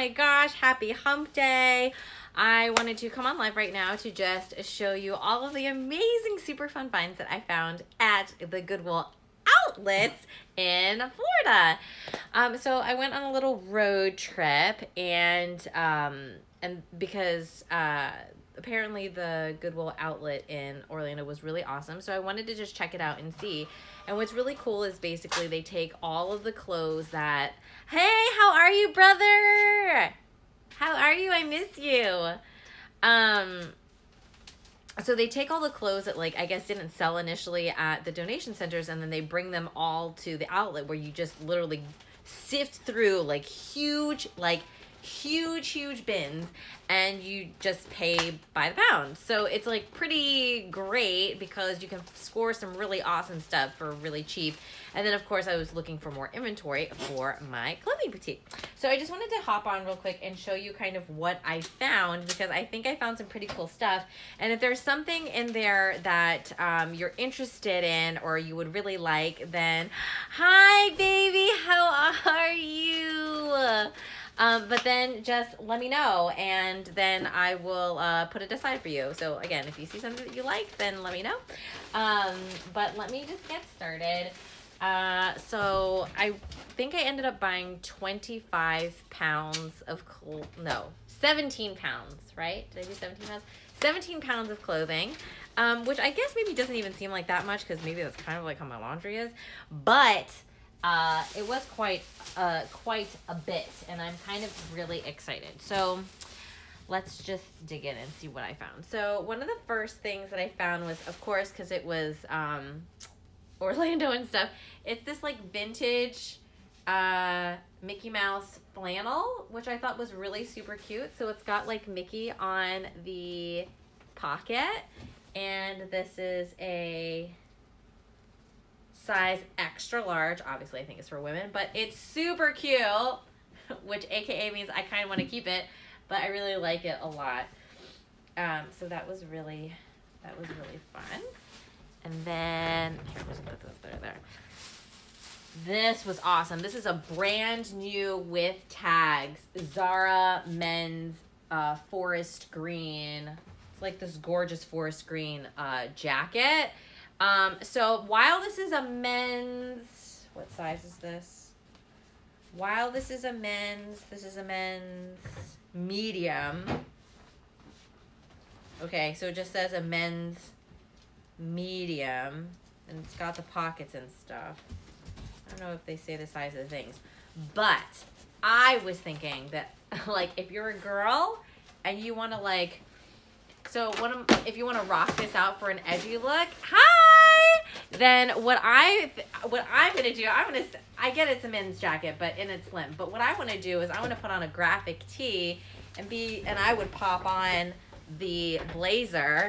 my gosh, happy hump day. I wanted to come on live right now to just show you all of the amazing super fun finds that I found at the Goodwill outlets in Florida. Um, so I went on a little road trip and um, and because uh, apparently the Goodwill outlet in Orlando was really awesome. So I wanted to just check it out and see. And what's really cool is basically they take all of the clothes that, hey, how are you, brother? How are you? I miss you. Um, so they take all the clothes that like I guess didn't sell initially at the donation centers and then they bring them all to the outlet where you just literally sift through like huge like huge huge bins and you just pay by the pound. So it's like pretty great because you can score some really awesome stuff for really cheap. And then of course i was looking for more inventory for my clothing boutique. So i just wanted to hop on real quick and show you kind of what i found because i think i found some pretty cool stuff. And if there's something in there that um, you're interested in or you would really like then hi baby. How um, but then just let me know and then I will uh, put it aside for you. So again, if you see something that you like, then let me know. Um, but let me just get started. Uh, so I think I ended up buying 25 pounds of, cl- no, 17 pounds, right? Did I do 17 pounds? 17 pounds of clothing. Um, which I guess maybe doesn't even seem like that much because maybe that's kind of like how my laundry is. But uh, it was quite uh, quite a bit, and I'm kind of really excited. So let's just dig in and see what I found. So one of the first things that I found was, of course, because it was um, Orlando and stuff. It's this like vintage uh, Mickey Mouse flannel, which I thought was really super cute. So it's got like Mickey on the pocket, and this is a size extra large. Obviously, I think it's for women, but it's super cute, which AKA means I kind of want to keep it, but I really like it a lot. Um, so that was really, that was really fun. And then, here, was there, there. This was awesome. This is a brand new with tags, Zara men's uh, forest green. It's like this gorgeous forest green uh, jacket um, so while this is a men's, what size is this? While this is a men's, this is a men's medium. Okay, so it just says a men's medium, and it's got the pockets and stuff. I don't know if they say the size of the things, but I was thinking that, like, if you're a girl and you want to, like, so if you want to rock this out for an edgy look, hi. Then what I what I'm gonna do, I'm gonna I get it's a men's jacket, but in it's slim. But what I want to do is I want to put on a graphic tee and be and I would pop on the blazer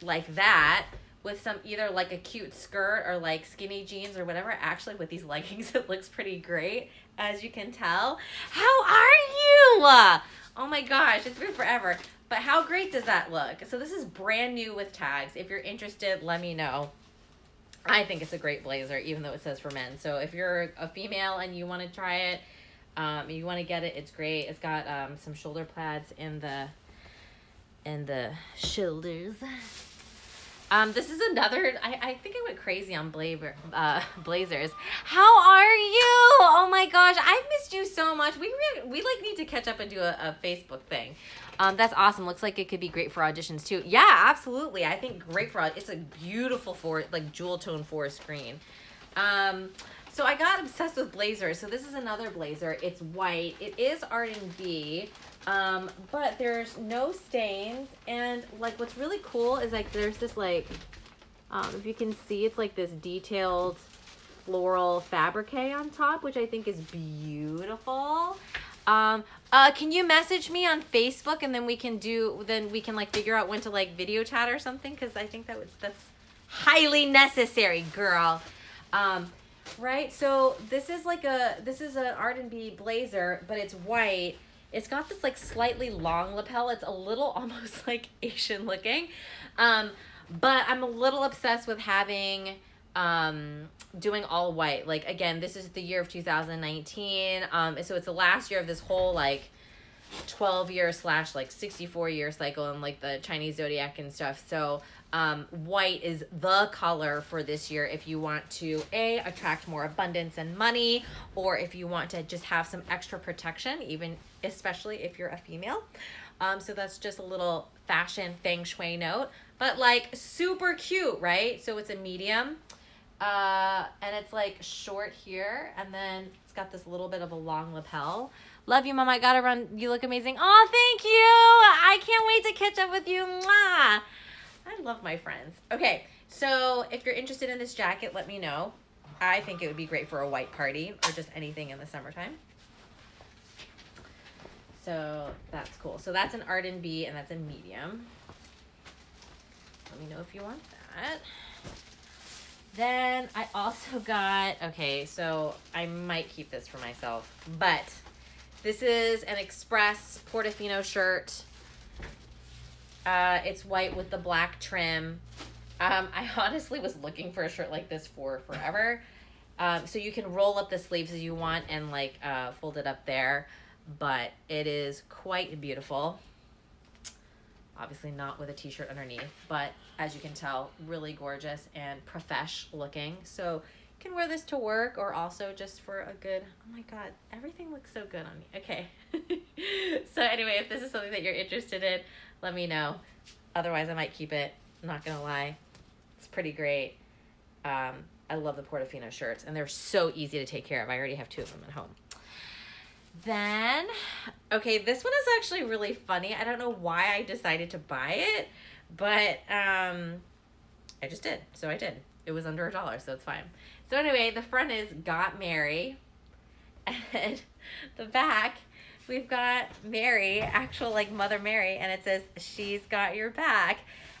like that with some either like a cute skirt or like skinny jeans or whatever. Actually, with these leggings, it looks pretty great, as you can tell. How are you? Oh my gosh, it's been forever. But how great does that look? So this is brand new with tags. If you're interested, let me know. I think it's a great blazer, even though it says for men. So if you're a female and you want to try it, um, you want to get it, it's great. It's got um, some shoulder pads in the in the shoulders. Um, this is another. I, I think I went crazy on blazer, uh, blazers. How are you? Oh my gosh, I've missed you so much. We we like need to catch up and do a, a Facebook thing. Um, that's awesome. Looks like it could be great for auditions too. Yeah, absolutely. I think great for it's a beautiful for like jewel tone forest green. Um, so I got obsessed with blazers. So this is another blazer. It's white. It is Arden B, um, but there's no stains. And like what's really cool is like there's this like, um, if you can see, it's like this detailed floral fabrique on top, which I think is beautiful. Um, uh, can you message me on Facebook and then we can do, then we can like figure out when to like video chat or something? Cause I think that was, that's highly necessary, girl. Um, right? So this is like a, this is an Arden B blazer, but it's white. It's got this like slightly long lapel. It's a little almost like Asian looking. Um, but I'm a little obsessed with having um, doing all white. Like again, this is the year of 2019. Um, so it's the last year of this whole like 12 year slash like 64 year cycle and like the Chinese zodiac and stuff. So um, white is the color for this year if you want to a attract more abundance and money or if you want to just have some extra protection even especially if you're a female um, so that's just a little fashion feng shui note but like super cute right so it's a medium uh, and it's like short here and then it's got this little bit of a long lapel love you mom i gotta run you look amazing oh thank you i can't wait to catch up with you Mwah. I love my friends. Okay, so if you're interested in this jacket, let me know. I think it would be great for a white party or just anything in the summertime. So that's cool. So that's an Arden B and that's a medium. Let me know if you want that. Then I also got, okay, so I might keep this for myself, but this is an Express Portofino shirt. Uh, it's white with the black trim. Um, I honestly was looking for a shirt like this for forever. Um, so you can roll up the sleeves as you want and like uh, fold it up there, but it is quite beautiful. Obviously not with a t-shirt underneath, but as you can tell, really gorgeous and profesh looking. So you can wear this to work or also just for a good, oh my God, everything looks so good on me. Okay. so anyway, if this is something that you're interested in, let me know. Otherwise, I might keep it. I'm not gonna lie. It's pretty great. Um, I love the Portofino shirts, and they're so easy to take care of. I already have two of them at home. Then, okay, this one is actually really funny. I don't know why I decided to buy it, but um, I just did. So I did. It was under a dollar, so it's fine. So anyway, the front is Got Mary, and the back we've got Mary, actual like Mother Mary, and it says, She's got your back.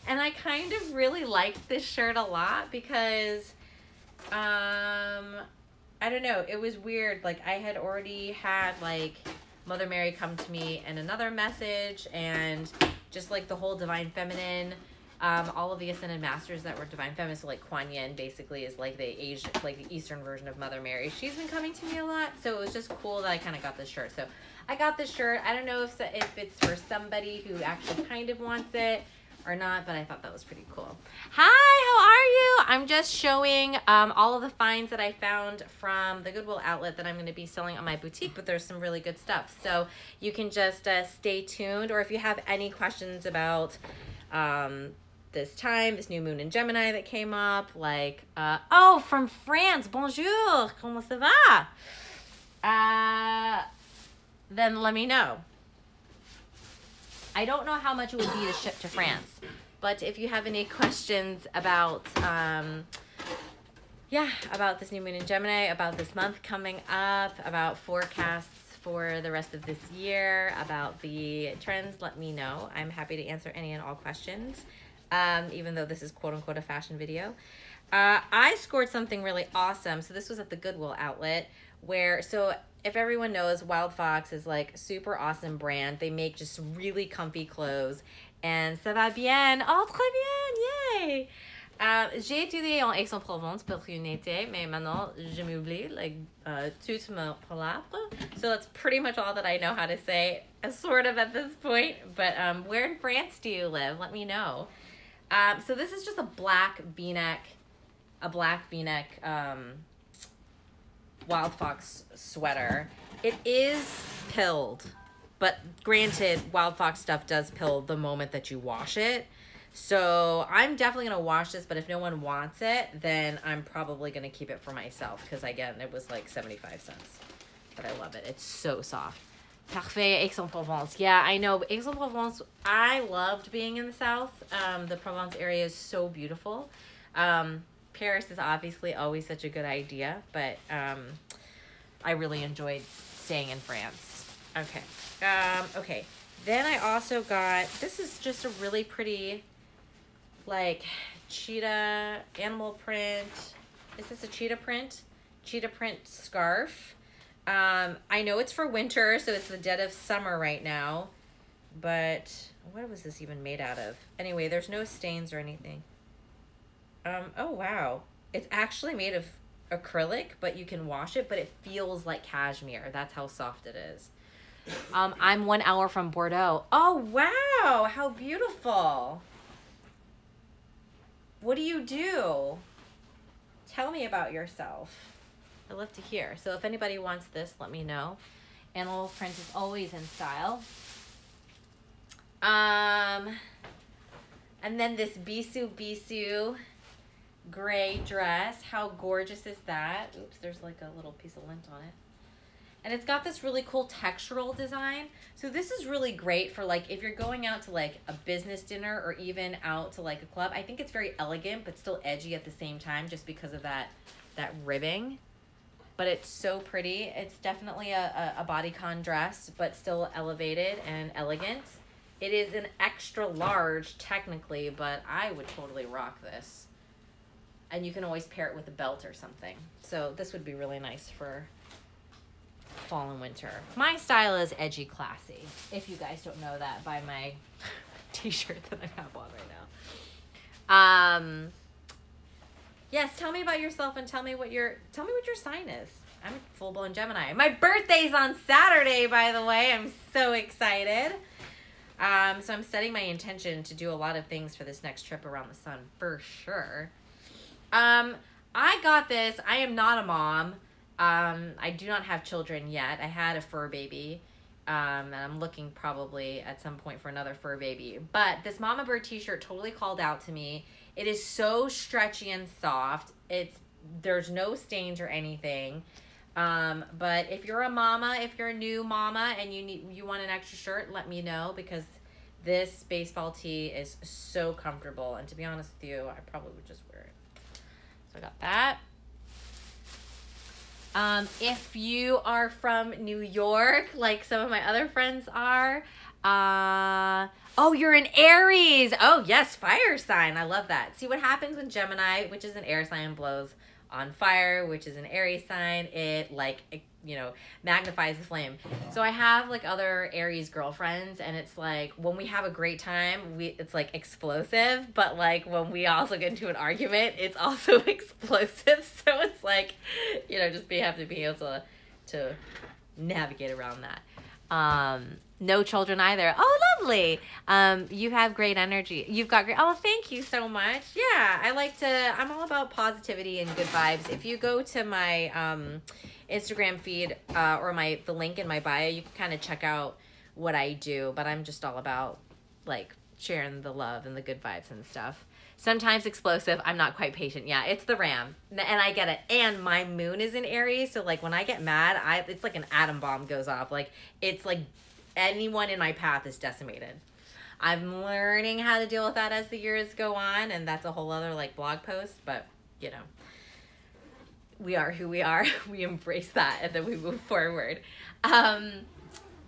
And I kind of really liked this shirt a lot because, um, I don't know, it was weird. Like, I had already had like Mother Mary come to me and another message, and just like the whole Divine Feminine. Um, all of the ascended masters that were divine feminine, so like Kuan Yin basically is like the Asian, like the Eastern version of Mother Mary. She's been coming to me a lot, so it was just cool that I kind of got this shirt. So I got this shirt. I don't know if, if it's for somebody who actually kind of wants it or not, but I thought that was pretty cool. Hi, how are you? I'm just showing um, all of the finds that I found from the Goodwill outlet that I'm going to be selling on my boutique, but there's some really good stuff. So you can just uh, stay tuned, or if you have any questions about um, this time, this new moon in Gemini that came up, like, uh, oh, from France, bonjour, comment ça va? Uh, then let me know. I don't know how much it would be to ship to France, but if you have any questions about, um, yeah, about this new moon in Gemini, about this month coming up, about forecasts for the rest of this year, about the trends, let me know. I'm happy to answer any and all questions, um, even though this is quote unquote a fashion video. Uh, I scored something really awesome. So this was at the Goodwill outlet where, so if everyone knows, Wildfox is like super awesome brand. They make just really comfy clothes. And ça va bien. Oh, très bien. Yay. Uh, j'ai étudié en Aix-en-Provence pour une été, mais maintenant je m'oublie, like, uh, tout me So that's pretty much all that I know how to say, sort of at this point. But um, where in France do you live? Let me know. Um, so this is just a black v-neck, a black v-neck um, Wildfox sweater. It is pilled, but granted, Wildfox stuff does pill the moment that you wash it. So I'm definitely going to wash this, but if no one wants it, then I'm probably going to keep it for myself because, again, it was like 75 cents. But I love it. It's so soft. Parfait, Aix-en-Provence. Yeah, I know. Aix-en-Provence, I loved being in the south. Um, the Provence area is so beautiful. Um, Paris is obviously always such a good idea, but um, I really enjoyed staying in France. Okay. Um, okay. Then I also got, this is just a really pretty, like, cheetah animal print. Is this a cheetah print? Cheetah print scarf. Um, I know it's for winter, so it's the dead of summer right now. But what was this even made out of? Anyway, there's no stains or anything. Um, oh, wow. It's actually made of acrylic, but you can wash it, but it feels like cashmere. That's how soft it is. Um, I'm one hour from Bordeaux. Oh, wow. How beautiful. What do you do? Tell me about yourself. I love to hear. So if anybody wants this, let me know. Animal print is always in style. Um, and then this Bisu Bisou gray dress. How gorgeous is that? Oops, there's like a little piece of lint on it. And it's got this really cool textural design. So this is really great for like if you're going out to like a business dinner or even out to like a club. I think it's very elegant but still edgy at the same time just because of that that ribbing. But it's so pretty. It's definitely a, a, a bodycon dress, but still elevated and elegant. It is an extra large technically, but I would totally rock this. And you can always pair it with a belt or something. So this would be really nice for fall and winter. My style is edgy classy, if you guys don't know that by my t-shirt that I have on right now. Um, yes, tell me about yourself and tell me what your, tell me what your sign is. I'm a full-blown Gemini. My birthday's on Saturday, by the way. I'm so excited. Um, so I'm setting my intention to do a lot of things for this next trip around the sun for sure. Um, I got this. I am not a mom. Um, I do not have children yet. I had a fur baby. Um, and I'm looking probably at some point for another fur baby. But this Mama Bird t-shirt totally called out to me. It is so stretchy and soft. It's there's no stains or anything. Um, but if you're a mama, if you're a new mama and you need you want an extra shirt, let me know because this baseball tee is so comfortable. And to be honest with you, I probably would just. I got that. Um, if you are from New York, like some of my other friends are, uh, oh, you're an Aries. Oh, yes, fire sign. I love that. See what happens when Gemini, which is an air sign, blows on fire, which is an Aries sign, it like you know magnifies the flame. So I have like other Aries girlfriends, and it's like when we have a great time, we it's like explosive, but like when we also get into an argument, it's also explosive. So it's like you know just be have to be able to to navigate around that. Um, no children either. Oh, lovely. Um, you have great energy. You've got great. Oh, thank you so much. Yeah, I like to. I'm all about positivity and good vibes. If you go to my um, Instagram feed uh, or my the link in my bio, you can kind of check out what I do. But I'm just all about like sharing the love and the good vibes and stuff. Sometimes explosive. I'm not quite patient. Yeah, it's the ram, and I get it. And my moon is in Aries, so like when I get mad, I it's like an atom bomb goes off. Like it's like anyone in my path is decimated. I'm learning how to deal with that as the years go on, and that's a whole other like blog post. But you know, we are who we are. we embrace that, and then we move forward. Um,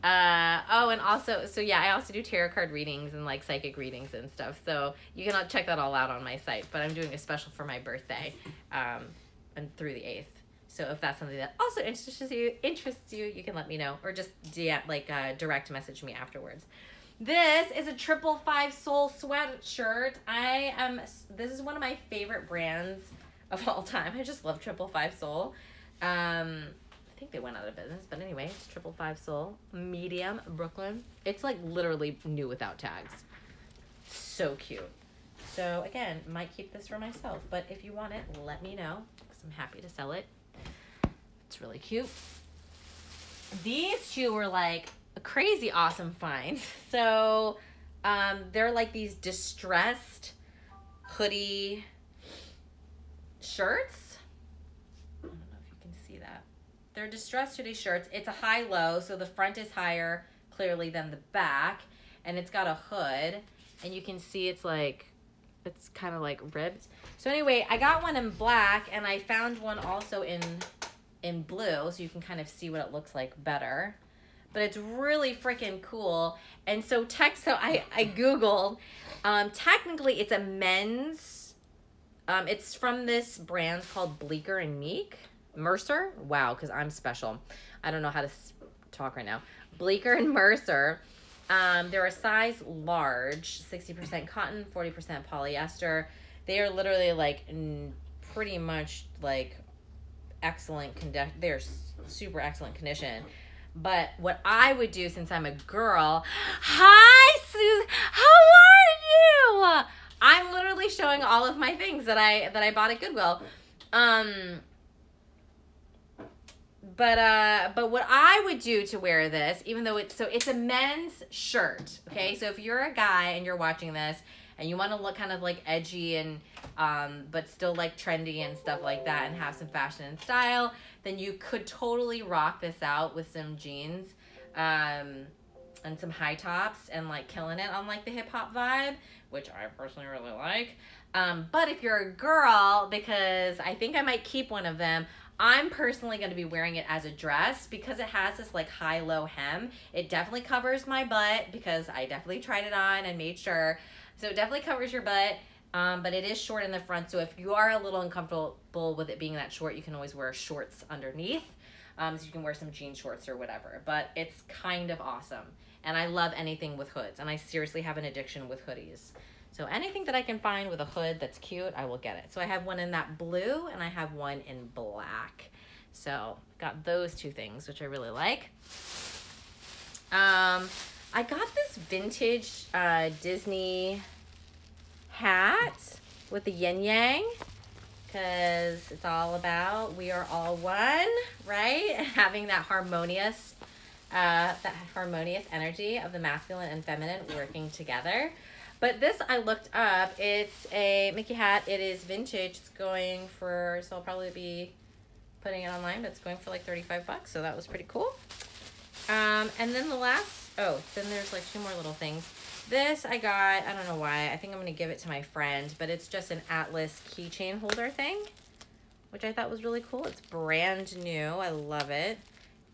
uh, oh, and also, so yeah, I also do tarot card readings and like psychic readings and stuff. So you can check that all out on my site. But I'm doing a special for my birthday, um, and through the eighth. So if that's something that also interests you, interests you, you can let me know or just DM, like uh, direct message me afterwards. This is a triple five soul sweatshirt. I am. This is one of my favorite brands of all time. I just love triple five soul. Um, I think they went out of business, but anyway, it's triple five soul medium Brooklyn. It's like literally new without tags. So cute. So again, might keep this for myself, but if you want it, let me know because I'm happy to sell it. It's really cute. These two were like a crazy awesome find. So um, they're like these distressed hoodie shirts. I don't know if you can see that. They're distressed hoodie shirts. It's a high-low, so the front is higher clearly than the back. And it's got a hood. And you can see it's like, it's kind of like ribbed. So anyway, I got one in black and I found one also in in blue so you can kind of see what it looks like better. But it's really freaking cool. And so tech so I, I Googled um, technically it's a men's um, it's from this brand called Bleecker and Meek. Mercer? Wow, because I'm special. I don't know how to talk right now. Bleecker and Mercer. Um, they're a size large, 60% cotton, 40% polyester. They are literally like pretty much like excellent condition. They're super excellent condition. But what I would do since I'm a girl, hi Susan, how are you? I'm literally showing all of my things that I that I bought at Goodwill. Um but uh but what I would do to wear this, even though it's so it's a men's shirt, okay? So if you're a guy and you're watching this and you want to look kind of like edgy and um but still like trendy and stuff like that and have some fashion and style, then you could totally rock this out with some jeans. Um and some high tops and like killing it on like the hip hop vibe, which I personally really like. Um, but if you're a girl, because I think I might keep one of them, I'm personally going to be wearing it as a dress because it has this like high low hem. It definitely covers my butt because I definitely tried it on and made sure. So it definitely covers your butt. Um, but it is short in the front. So if you are a little uncomfortable with it being that short, you can always wear shorts underneath. Um, so you can wear some jean shorts or whatever. But it's kind of awesome. And I love anything with hoods. And I seriously have an addiction with hoodies. So anything that I can find with a hood that's cute, I will get it. So I have one in that blue and I have one in black. So got those two things, which I really like. Um, I got this vintage uh, Disney hat with the yin yang because it's all about we are all one, right? Having that harmonious, uh, that harmonious energy of the masculine and feminine working together. But this I looked up. It's a Mickey hat. It is vintage. It's going for, so I'll probably be putting it online, but it's going for like 35 bucks. So that was pretty cool. Um, and then the last, oh, then there's like two more little things. This I got, I don't know why. I think I'm to give it to my friend, but it's just an Atlas keychain holder thing, which I thought was really cool. It's brand new. I love it.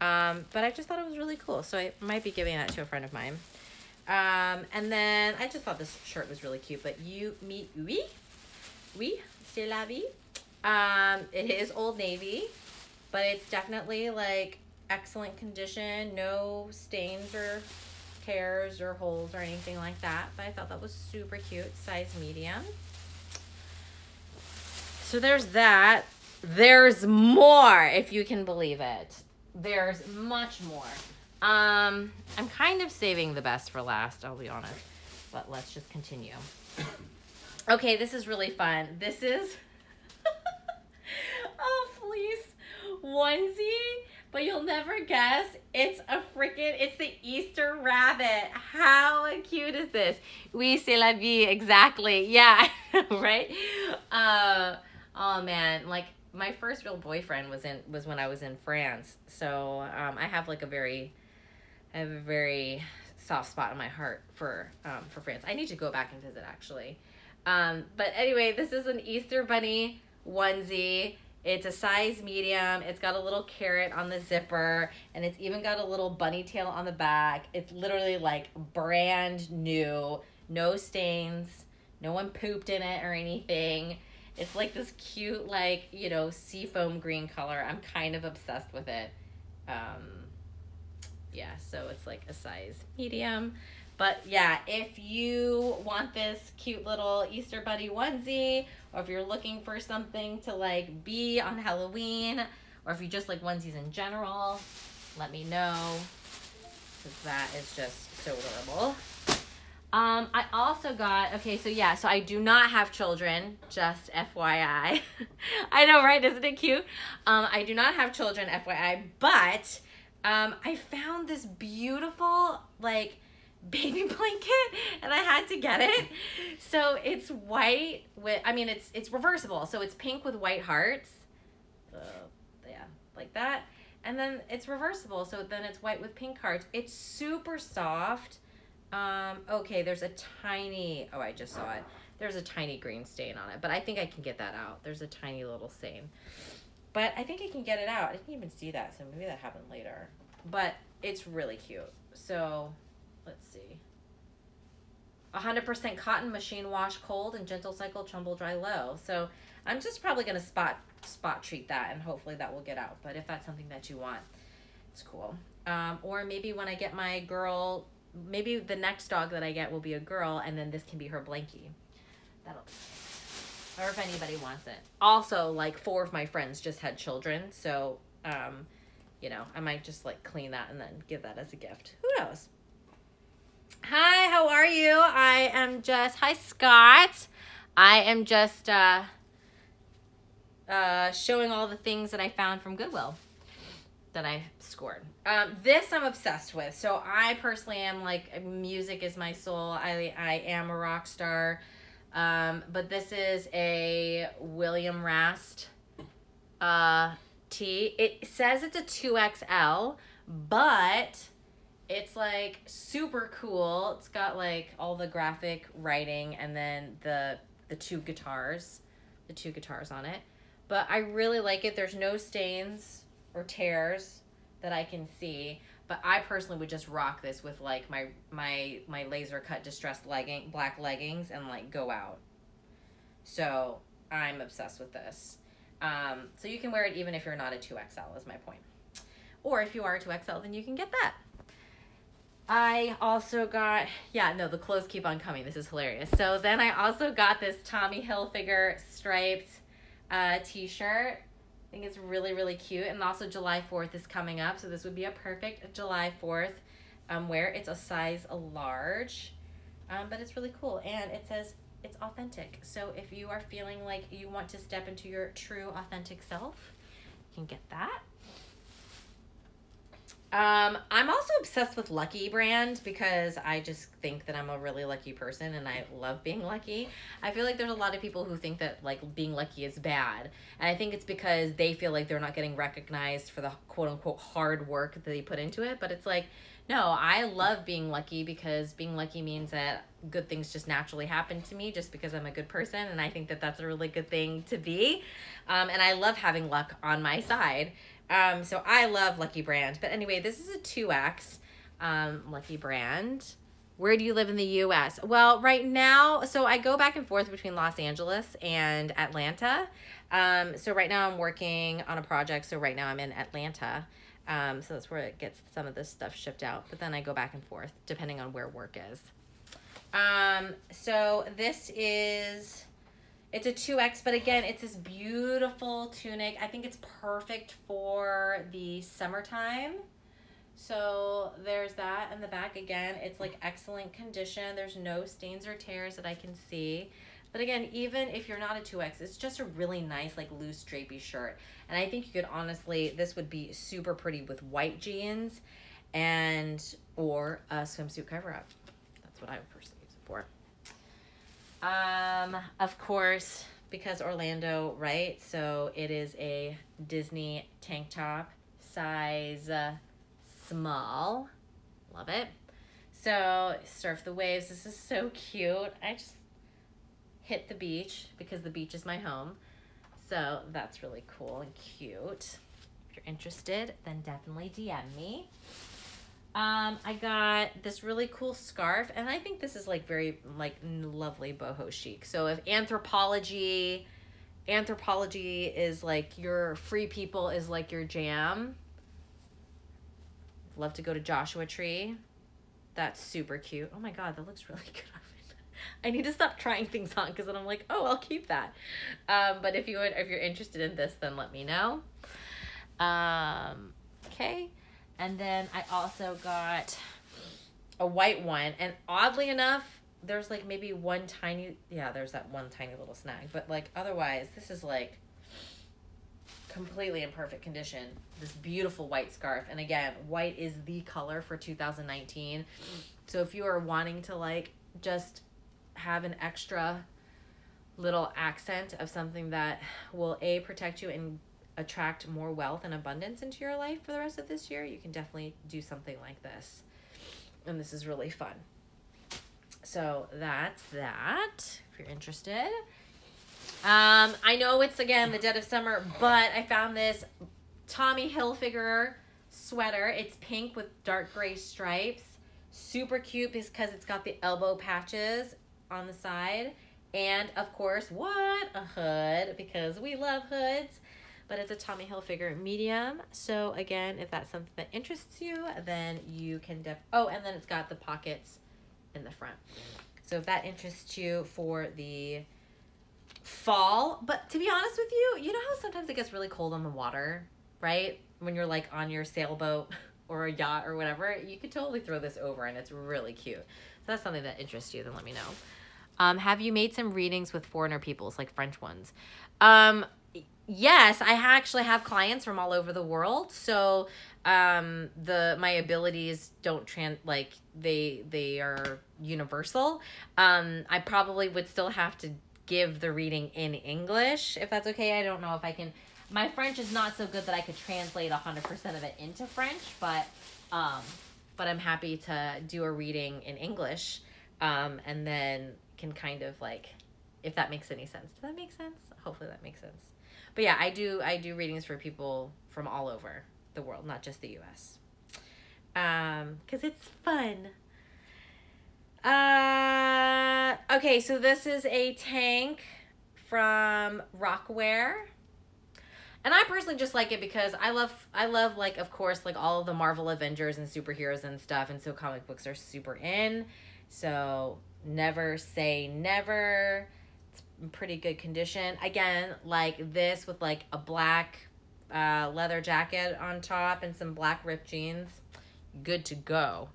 Um, but I just thought it was really cool. So I might be giving that to a friend of mine. Um, and then I just thought this shirt was really cute, but you, me, oui, oui, c'est la vie. Um, it is Old Navy, but it's definitely like excellent condition, no stains or tears or holes or anything like that. But I thought that was super cute, size medium. So there's that. There's more, if you can believe it. There's much more. Um, I'm kind of saving the best for last, I'll be honest. But let's just continue. Okay, this is really fun. This is a fleece onesie, but you'll never guess it's a freaking, it's the Easter rabbit. How cute is this? Oui, c'est la vie, exactly. Yeah, right? Uh, oh man, like my first real boyfriend was in was when I was in France. So um, I have like a very I have a very soft spot in my heart for um, for France. I need to go back and visit actually. Um, but anyway, this is an Easter bunny onesie. It's a size medium. It's got a little carrot on the zipper, and it's even got a little bunny tail on the back. It's literally like brand new, no stains, no one pooped in it or anything. It's like this cute, like, you know, seafoam green color. I'm kind of obsessed with it. Um, yeah, so it's like a size medium. But yeah, if you want this cute little Easter Bunny onesie, or if you're looking for something to like be on Halloween, or if you just like onesies in general, let me know. Because that is just so adorable. Um, I also got, okay, so yeah, so I do not have children, just FYI. I know, right? Isn't it cute? Um, I do not have children, FYI, but um, I found this beautiful like baby blanket and I had to get it. So it's white with I mean it's it's reversible. So it's pink with white hearts. Uh, yeah, like that. And then it's reversible. So then it's white with pink hearts. It's super soft. Um, okay, there's a tiny, oh, I just saw it. There's a tiny green stain on it, but I think I can get that out. There's a tiny little stain. But I think I can get it out. I didn't even see that, so maybe that happened later. But it's really cute. So let's see. 100% cotton, machine wash cold, and gentle cycle, tumble dry low. So I'm just probably going to spot spot treat that, and hopefully that will get out. But if that's something that you want, it's cool. Um, or maybe when I get my girl, maybe the next dog that I get will be a girl, and then this can be her blankie. That'll be or if anybody wants it. Also, like four of my friends just had children, so um, you know, I might just like clean that and then give that as a gift. Who knows? Hi, how are you? I am just, hi, Scott. I am just uh, uh, showing all the things that I found from Goodwill that I scored. Um, this I'm obsessed with. So I personally am like, music is my soul. I, I am a rock star. Um, but this is a William Rast uh, tee. It says it's a 2XL, but it's like super cool. It's got like all the graphic writing and then the the two guitars, the two guitars on it. But I really like it. There's no stains or tears that I can see. But I personally would just rock this with like my my my laser cut distressed legging black leggings and like go out. So I'm obsessed with this. Um, so you can wear it even if you're not a 2XL is my point. Or if you are a 2XL, then you can get that. I also got, yeah, no, the clothes keep on coming. This is hilarious. So then I also got this Tommy Hilfiger striped uh, t-shirt. I think it's really, really cute. And also July 4th is coming up. So this would be a perfect July 4th um, wear. It's a size large, um, but it's really cool. And it says it's authentic. So if you are feeling like you want to step into your true authentic self, you can get that. Um, I'm also obsessed with Lucky brand because I just think that I'm a really lucky person and I love being lucky. I feel like there's a lot of people who think that like being lucky is bad. And I think it's because they feel like they're not getting recognized for the quote unquote hard work that they put into it. But it's like, no, I love being lucky because being lucky means that good things just naturally happen to me just because I'm a good person. And I think that that's a really good thing to be. Um, and I love having luck on my side. Um, so I love Lucky Brand. But anyway, this is a 2X um, Lucky Brand. Where do you live in the US? Well, right now, so I go back and forth between Los Angeles and Atlanta. Um, so right now I'm working on a project. So right now I'm in Atlanta. Um, so that's where it gets some of this stuff shipped out. But then I go back and forth depending on where work is. Um, so this is it's a 2X, but again, it's this beautiful tunic. I think it's perfect for the summertime. So there's that in the back again. It's like excellent condition. There's no stains or tears that I can see. But again, even if you're not a 2X, it's just a really nice like loose drapey shirt. And I think you could honestly, this would be super pretty with white jeans and or a swimsuit cover up. That's what I would personally use it for. Um, of course, because Orlando, right? So it is a Disney tank top, size uh, small. Love it. So surf the waves. This is so cute. I just hit the beach because the beach is my home. So that's really cool and cute. If you're interested, then definitely DM me. Um, I got this really cool scarf, and I think this is like very like lovely boho chic. So if Anthropologie, Anthropologie is like your free people is like your jam. Love to go to Joshua Tree. That's super cute. Oh my god, that looks really good I need to stop trying things on because then I'm like, oh, I'll keep that. Um, but if you would, if you're interested in this, then let me know. Um, okay. And then I also got a white one. And oddly enough, there's like maybe one tiny, yeah, there's that one tiny little snag. But like otherwise, this is like completely in perfect condition. This beautiful white scarf. And again, white is the color for 2019. So if you are wanting to like just have an extra little accent of something that will a protect you and attract more wealth and abundance into your life for the rest of this year, you can definitely do something like this. And this is really fun. So that's that, if you're interested. Um, I know it's, again, the dead of summer, but I found this Tommy Hilfiger sweater. It's pink with dark gray stripes. Super cute because it's got the elbow patches on the side. And, of course, what? A hood, because we love hoods but it's a Tommy Hilfiger medium. So again, if that's something that interests you, then you can def oh, and then it's got the pockets in the front. So if that interests you for the fall, but to be honest with you, you know how sometimes it gets really cold on the water, right? when you're like on your sailboat or a yacht or whatever, you could totally throw this over and it's really cute. So that's something that interests you, then let me know. Um, have you made some readings with foreigner peoples, like French ones? Um, yes, I actually have clients from all over the world. So um, the my abilities don't trans like they they are universal. Um, I probably would still have to give the reading in English if that's okay. I don't know if I can. My French is not so good that I could translate hundred percent of it into French, but um, but I'm happy to do a reading in English, um, and then can kind of like, if that makes any sense. Does that make sense? Hopefully that makes sense. But yeah, I do I do readings for people from all over the world, not just the U.S. Um, cause it's fun. Uh, okay, so this is a tank from Rocawear. And I personally just like it because I love I love like of course like all of the Marvel Avengers and superheroes and stuff and so comic books are super in. So never say never. Pretty good condition. Again, like this with like a black uh, leather jacket on top and some black ripped jeans. Good to go.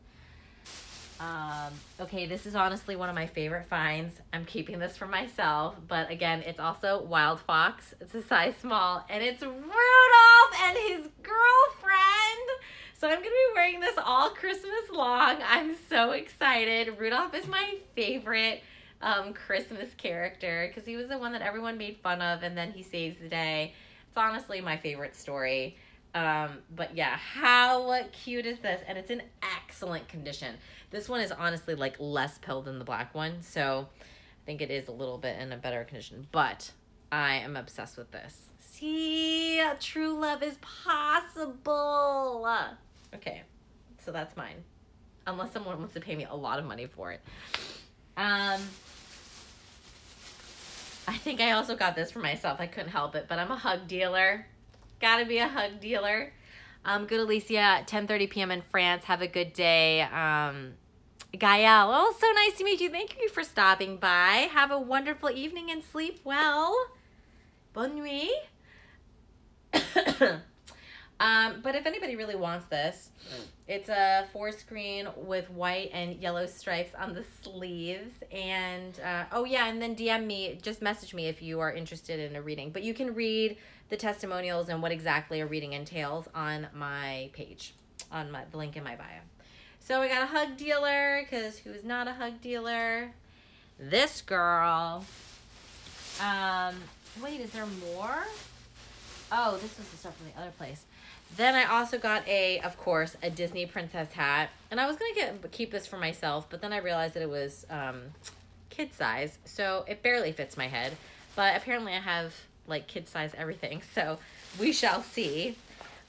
Um, okay, this is honestly one of my favorite finds. I'm keeping this for myself, but again, it's also Wildfox. It's a size small, and it's Rudolph and his girlfriend. So I'm gonna be wearing this all Christmas long. I'm so excited. Rudolph is my favorite um, Christmas character because he was the one that everyone made fun of, and then he saves the day. It's honestly my favorite story. Um, but yeah, how cute is this? And it's in excellent condition. This one is honestly like less pill than the black one, so I think it is a little bit in a better condition. But I am obsessed with this. See, true love is possible. Okay, so that's mine. Unless someone wants to pay me a lot of money for it. Um, I think I also got this for myself. I couldn't help it, but I'm a hug dealer. Gotta be a hug dealer. Um, good Alicia, 10.30 p.m. in France. Have a good day. Um, Gael, oh, so nice to meet you. Thank you for stopping by. Have a wonderful evening and sleep well. Bonne nuit. um, but if anybody really wants this, it's a four screen with white and yellow stripes on the sleeves. And, uh, oh yeah, and then DM me, just message me if you are interested in a reading. But you can read the testimonials and what exactly a reading entails on my page, on my the link in my bio. So we got a hug dealer, because who's not a hug dealer? This girl. Um, wait, is there more? Oh, this was the stuff from the other place. Then I also got a, of course, a Disney princess hat. And I was going to get keep this for myself, but then I realized that it was um, kid size. So it barely fits my head. But apparently I have like kid size everything. So we shall see.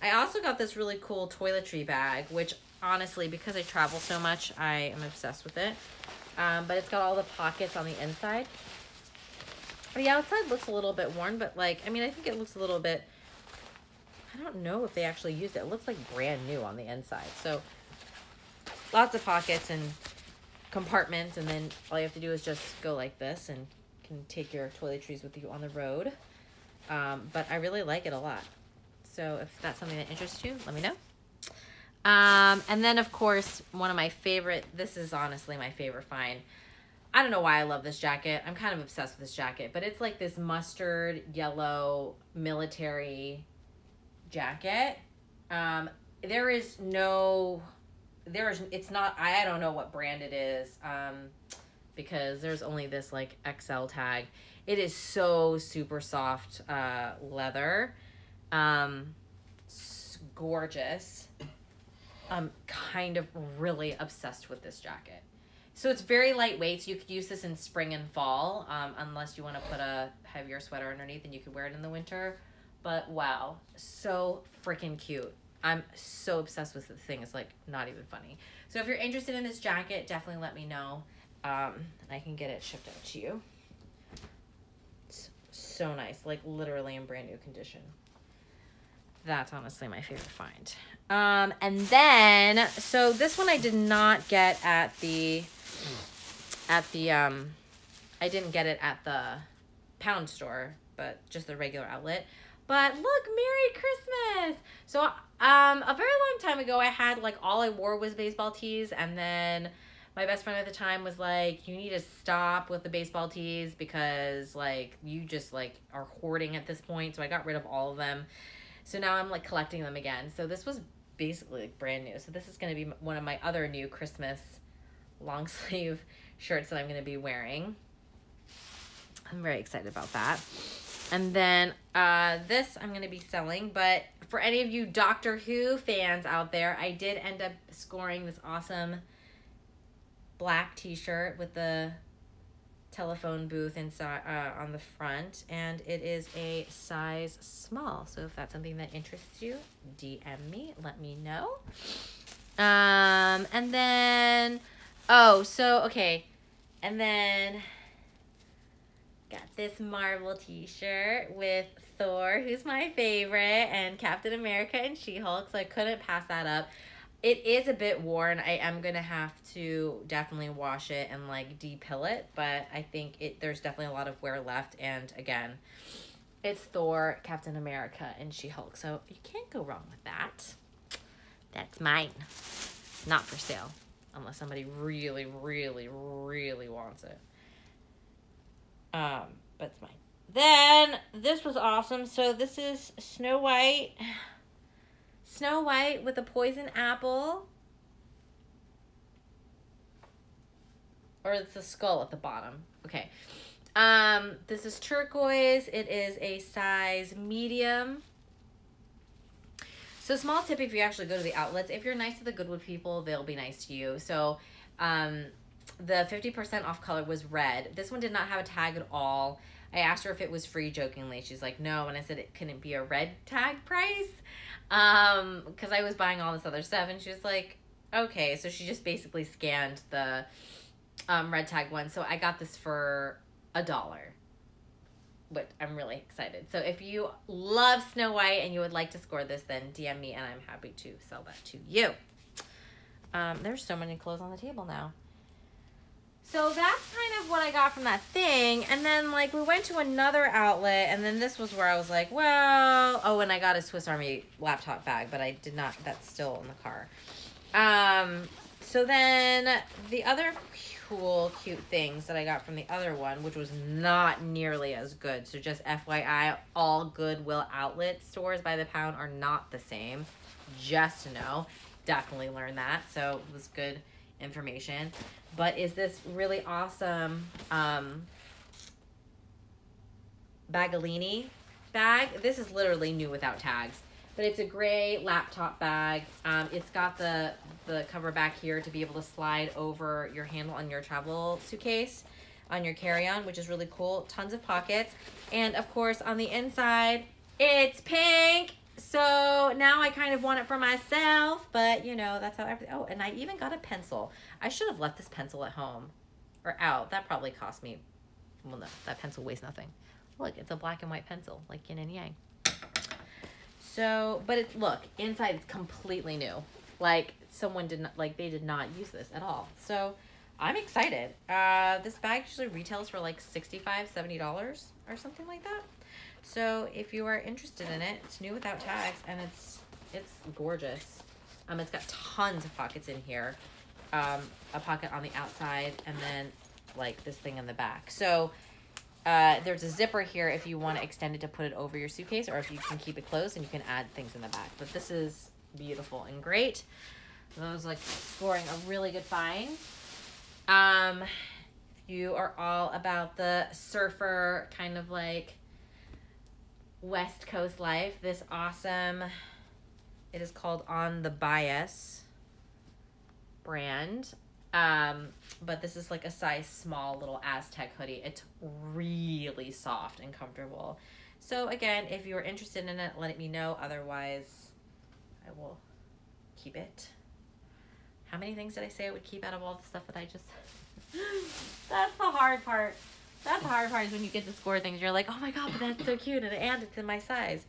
I also got this really cool toiletry bag, which honestly, because I travel so much, I am obsessed with it. Um, but it's got all the pockets on the inside. The outside looks a little bit worn, but like, I mean, I think it looks a little bit, I don't know if they actually used it. It looks like brand new on the inside. So lots of pockets and compartments. And then all you have to do is just go like this and can take your toiletries with you on the road. Um, but I really like it a lot. So if that's something that interests you, let me know. Um, and then, of course, one of my favorite, this is honestly my favorite find. I don't know why I love this jacket. I'm kind of obsessed with this jacket, but it's like this mustard yellow military jacket. Um, there is no, there is, it's not, I don't know what brand it is, um, because there's only this like XL tag. It is so super soft, uh, leather. Um, gorgeous. I'm kind of really obsessed with this jacket. So it's very lightweight, so you could use this in spring and fall, um, unless you want to put a heavier sweater underneath and you could wear it in the winter. But wow, so freaking cute. I'm so obsessed with this thing. It's like not even funny. So if you're interested in this jacket, definitely let me know. Um, I can get it shipped out to you. It's so nice, like literally in brand new condition. That's honestly my favorite find. Um, and then, so this one I did not get at the, at the, um, I didn't get it at the pound store, but just the regular outlet. But look, Merry Christmas! So Um, a very long time ago, I had like all I wore was baseball tees, and then my best friend at the time was like, "You need to stop with the baseball tees because like you just like are hoarding at this point." So I got rid of all of them. So now I'm like collecting them again. So this was basically like brand new. So this is going to be one of my other new Christmas long sleeve shirts that I'm going to be wearing. I'm very excited about that. And then uh, this I'm going to be selling, but for any of you Doctor Who fans out there, I did end up scoring this awesome black t-shirt with the telephone booth inside uh, on the front and it is a size small. So if that's something that interests you dm me let me know. Um and then oh so okay. And then got this marvel t-shirt with thor who's my favorite and captain america and she-hulk so i couldn't pass that up it is a bit worn. I am gonna have to definitely wash it and like depill it, but I think it there's definitely a lot of wear left. And again, it's Thor, Captain America, and She Hulk, so you can't go wrong with that. That's mine, not for sale, unless somebody really, really, really wants it. Um, but it's mine. Then this was awesome. So this is Snow White. Snow White with a poison apple. Or it's a skull at the bottom. Okay. Um, this is turquoise. It is a size medium. So small tip if you actually go to the outlets, if you're nice to the Goodwill people, they'll be nice to you. So um, the 50% off color was red. This one did not have a tag at all. I asked her if it was free jokingly. She's like, no. And I said it couldn't be a red tag price um because i was buying all this other stuff and she was like okay so she just basically scanned the um red tag one so i got this for a dollar but i'm really excited so if you love snow white and you would like to score this then dm me and i'm happy to sell that to you um there's so many clothes on the table now so that's kind of what I got from that thing. And then, like, we went to another outlet, and then this was where I was like, well, oh, and I got a Swiss Army laptop bag, but I did not, that's still in the car. Um, so then the other cool, cute things that I got from the other one, which was not nearly as good. So just FYI, all Goodwill outlet stores by the pound are not the same. Just to know. Definitely learned that. So it was good information. But is this really awesome um, Baggallini bag. This is literally new without tags. But it's a gray laptop bag. Um, it's got the, the cover back here to be able to slide over your handle on your travel suitcase on your carry-on, which is really cool. Tons of pockets. And of course, on the inside, it's pink so now I kind of want it for myself, but you know, that's how everything, oh, and I even got a pencil. I should have left this pencil at home or out. That probably cost me, well, no, that pencil weighs nothing. Look, it's a black and white pencil, like yin and yang. So, but it, look, inside it's completely new. Like someone did not, like they did not use this at all. So I'm excited. Uh, this bag usually retails for like 65 $70 or something like that. So if you are interested in it, it's new without tags and it's it's gorgeous. Um, it's got tons of pockets in here. Um, a pocket on the outside and then like this thing in the back. So uh, there's a zipper here if you want to extend it to put it over your suitcase or if you can keep it closed and you can add things in the back. But this is beautiful and great. Those like scoring a really good find. Um, you are all about the surfer kind of like West Coast Life. This awesome, it is called On the Byas brand. Um, but this is like a size small little Aztec hoodie. It's really soft and comfortable. So again, if you're interested in it, let me know. Otherwise, I will keep it. How many things did I say I would keep out of all the stuff that I just... That's the hard part. That's the hard part is when you get to score things. You're like, oh my god, but that's so cute, and, and it's in my size.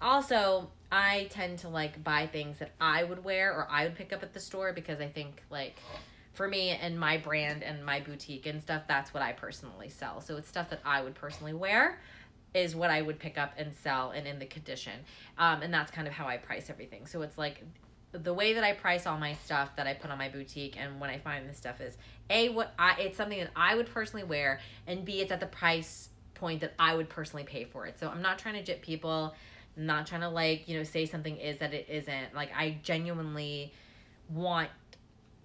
Also, I tend to like buy things that I would wear or I would pick up at the store because I think like for me and my brand and my boutique and stuff, that's what I personally sell. So it's stuff that I would personally wear. is what I would pick up and sell and in the condition. Um, and that's kind of how I price everything. So it's like the way that I price all my stuff that I put on my boutique and when I find this stuff is a what I it's something that I would personally wear and b it's at the price point that I would personally pay for it. So I'm not trying to jip people, I'm not trying to like, you know, say something is that it isn't. Like I genuinely want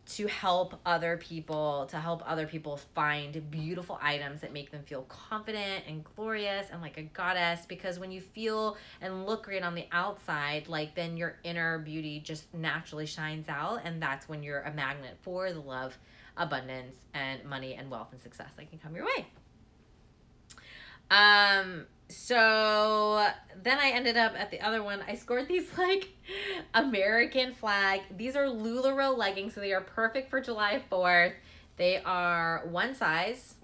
to help other people, to help other people find beautiful items that make them feel confident and glorious and like a goddess. Because when you feel and look great on the outside, like then your inner beauty just naturally shines out. And that's when you're a magnet for the love, abundance, and money and wealth and success that can come your way. Um, so then I ended up at the other one. I scored these like American flag. These are LuLaRoe leggings, so they are perfect for July 4th. They are one size,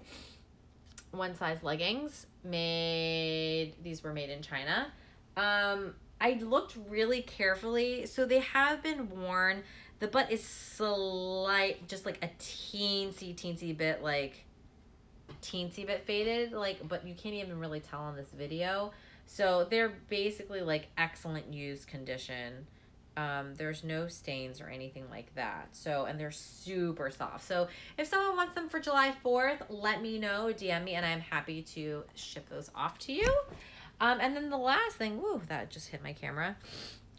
one size leggings. Made these were made in China. Um, I looked really carefully, so they have been worn. The butt is slight, just like a teensy, teensy bit like teensy bit faded, like, but you can't even really tell on this video. So they're basically like excellent used condition. Um, there's no stains or anything like that. So, and they're super soft. So if someone wants them for July 4th, let me know, DM me, and I'm happy to ship those off to you. Um, and then the last thing, woo, that just hit my camera,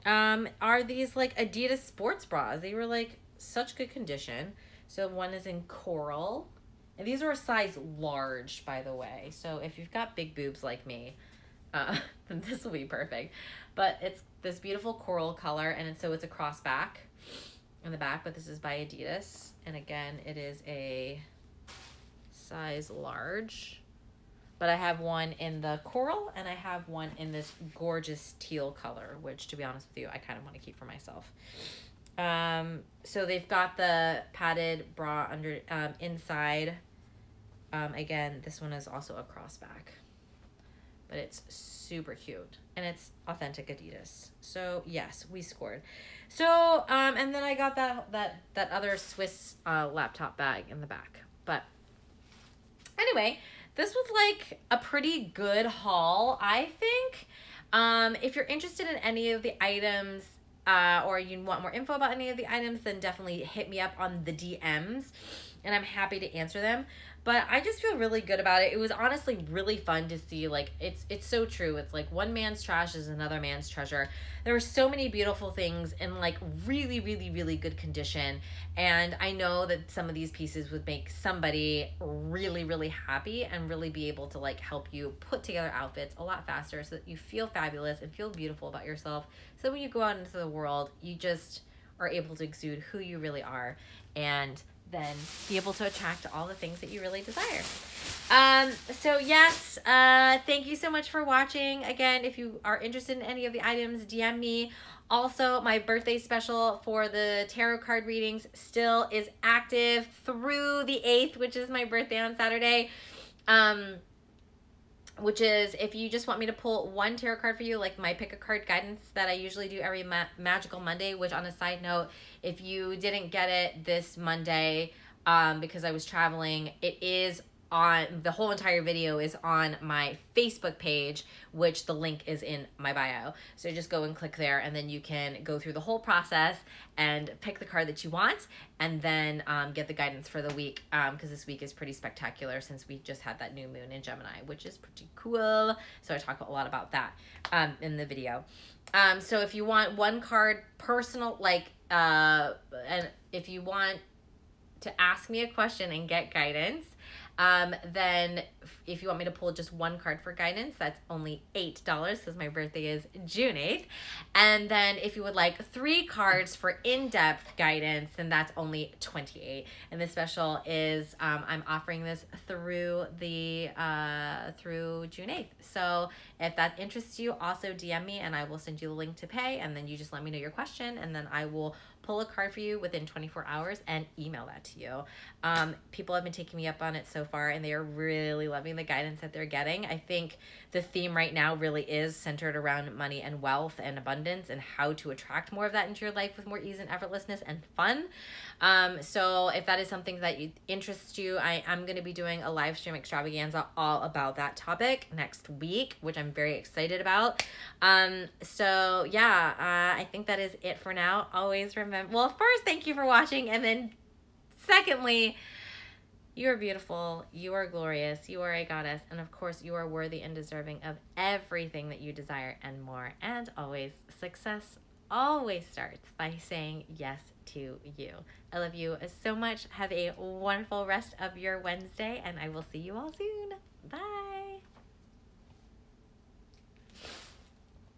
um, are these like Adidas sports bras. They were like such good condition. So one is in coral and these are a size large, by the way. So if you've got big boobs like me, uh, then this will be perfect. But it's this beautiful coral color, and so it's a cross back in the back, but this is by Adidas. And again, it is a size large. But I have one in the coral, and I have one in this gorgeous teal color, which, to be honest with you, I kind of want to keep for myself. Um, so they've got the padded bra under um, inside um, again, this one is also a crossback, but it's super cute and it's authentic Adidas. So yes, we scored. So um, and then I got that that that other Swiss uh, laptop bag in the back. But anyway, this was like a pretty good haul, I think. Um, if you're interested in any of the items uh, or you want more info about any of the items, then definitely hit me up on the DMs and I'm happy to answer them but I just feel really good about it. It was honestly really fun to see like it's it's so true. It's like one man's trash is another man's treasure. There were so many beautiful things in like really really really good condition and I know that some of these pieces would make somebody really really happy and really be able to like help you put together outfits a lot faster so that you feel fabulous and feel beautiful about yourself. So when you go out into the world, you just are able to exude who you really are and then be able to attract all the things that you really desire. Um, so yes, uh, thank you so much for watching. Again, if you are interested in any of the items, DM me. Also, my birthday special for the tarot card readings still is active through the 8th, which is my birthday on Saturday. Um, which is if you just want me to pull one tarot card for you, like my pick a card guidance that I usually do every ma magical Monday, which on a side note, if you didn't get it this Monday um, because I was traveling, it is on the whole entire video is on my Facebook page, which the link is in my bio. So just go and click there and then you can go through the whole process and pick the card that you want and then um, get the guidance for the week because um, this week is pretty spectacular since we just had that new moon in Gemini, which is pretty cool. So I talk a lot about that um, in the video. Um, so if you want one card personal, like, uh, and if you want to ask me a question and get guidance, um, then if you want me to pull just one card for guidance, that's only $8 because my birthday is June 8th. And then if you would like three cards for in-depth guidance, then that's only 28 And the special is um, I'm offering this through the uh, through June 8th. So if that interests you, also DM me and I will send you the link to pay. And then you just let me know your question and then I will pull a card for you within 24 hours and email that to you. Um, people have been taking me up on it so far and they are really loving the guidance that they're getting. I think the theme right now really is centered around money and wealth and abundance and how to attract more of that into your life with more ease and effortlessness and fun. Um, so if that is something that you, interests you, I am going to be doing a live stream extravaganza all about that topic next week, which I'm very excited about. Um, so yeah, uh, I think that is it for now. Always remember, well, first, thank you for watching. And then secondly, you are beautiful. You are glorious. You are a goddess. And of course, you are worthy and deserving of everything that you desire and more. And always, success always starts by saying yes to you. I love you so much. Have a wonderful rest of your Wednesday, and I will see you all soon. Bye.